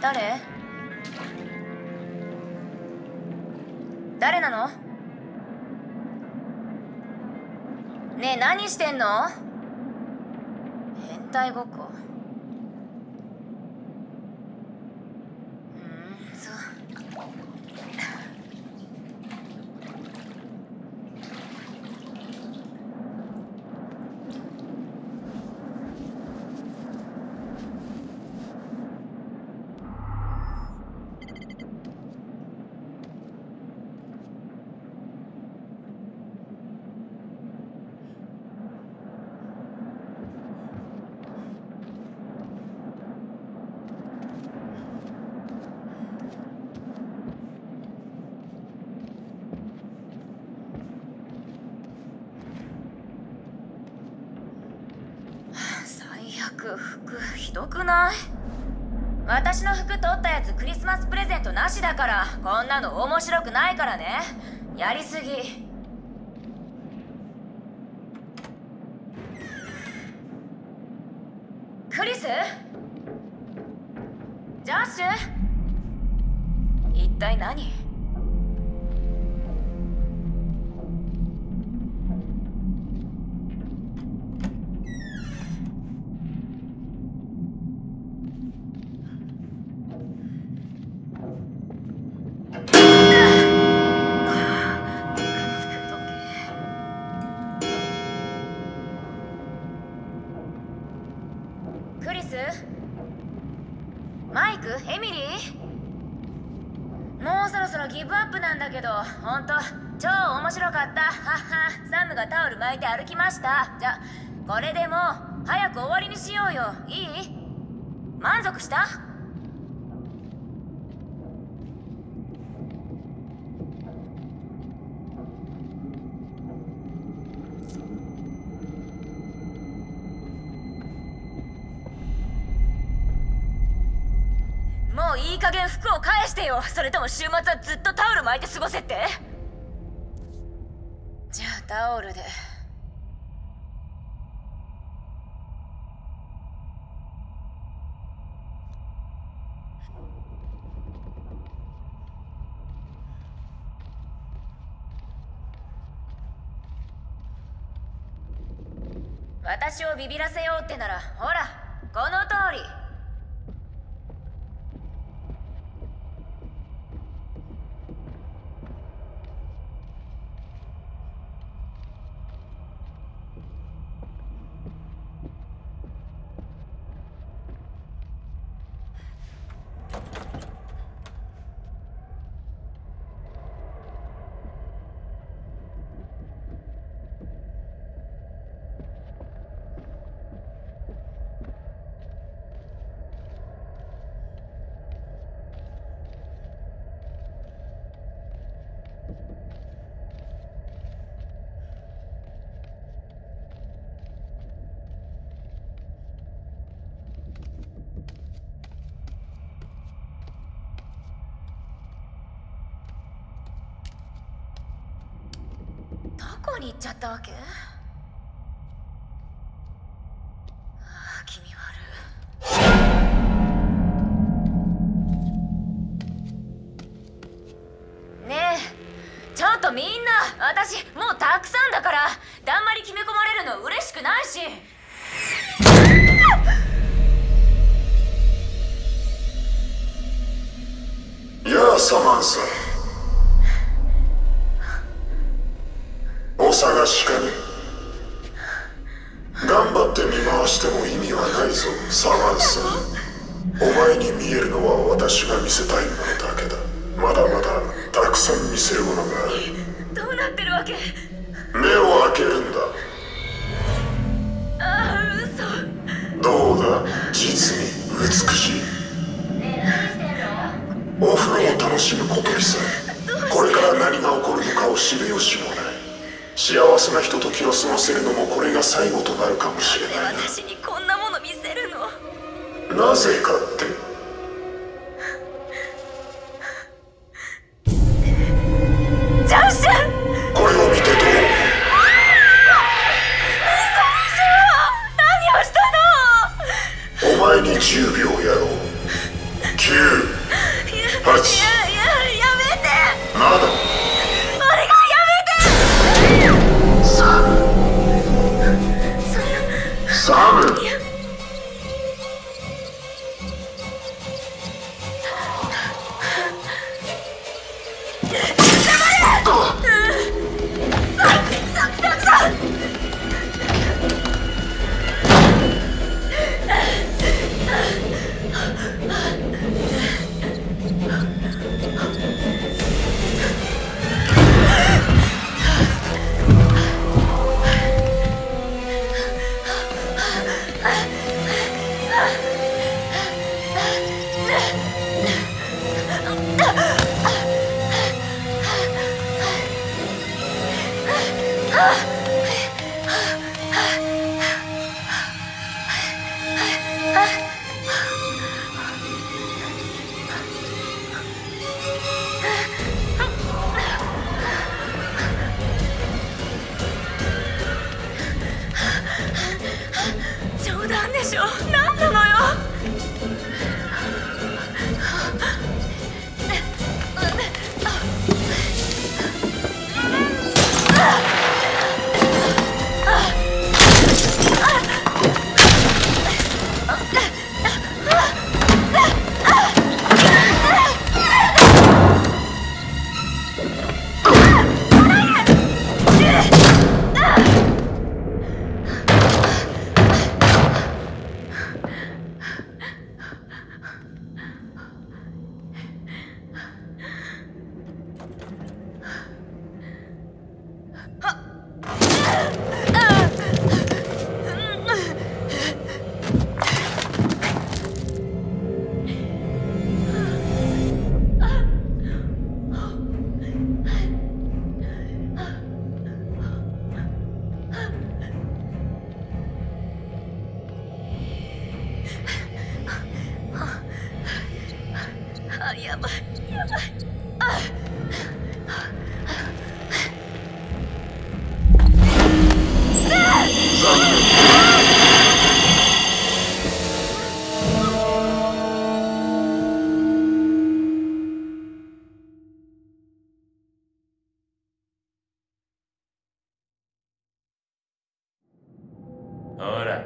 誰？誰なの？ねえ何してんの？変態ごっこ。服ひどくない？私の服取ったやつクリスマスプレゼントなしだからこんなの面白くないからね。やりすぎ。クリス？ジョッシュ？一体何？エミリー？もうそろそろギブアップなんだけどほんと超面白かった。はっは。サムがタオル巻いて歩きました。じゃこれでもう早く終わりにしようよ。いい？満足した？加減服を返してよ。それとも週末はずっとタオル巻いて過ごせって。じゃあタオルで。私をビビらせようってならほらこの通り。どこに行っちゃったわけ？ああ気味悪い。ねえちょっとみんな私もうたくさんだからだんまり決め込まれるの嬉しくないし。やあサマンサ探しかね。頑張って見回しても意味はないぞ。サマンサお前に見えるのは私が見せたいものだけだ。まだまだたくさん見せるものがある。どうなってるわけ？目を開けるんだ。ああ嘘。どうだ？実に美しい。お風呂を楽しむことにさこれから何が起こるのかを知る由もない幸せなひとときを過ごせるのもこれが最後となるかもしれない私にこんなもの見せるの？ななぜかってほら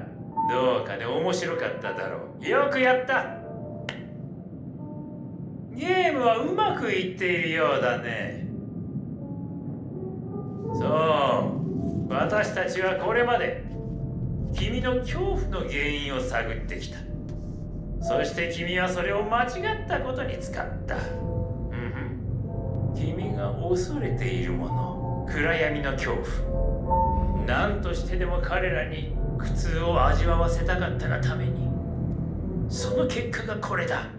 どうかね面白かっただろう。よくやった。ゲームはうまくいっているようだね。そう。私たちはこれまで君の恐怖の原因を探ってきた。そして君はそれを間違ったことに使った。うん君が恐れているもの。暗闇の恐怖。何としてでも彼らに苦痛を味わわせたかったがために。その結果がこれだ。